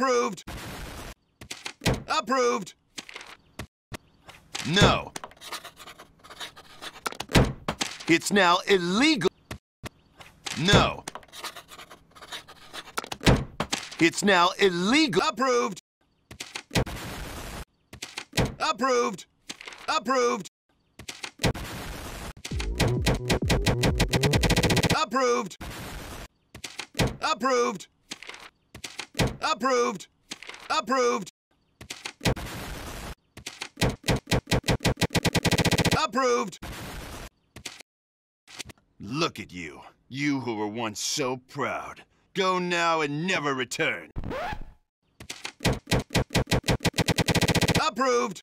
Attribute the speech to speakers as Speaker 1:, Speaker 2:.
Speaker 1: Approved. Approved. No. It's now illegal. No. It's now illegal. Approved. Approved. Approved. Approved. Approved. Approved. Approved. Approved. Look at you. You who were once so proud. Go now and never return. Approved.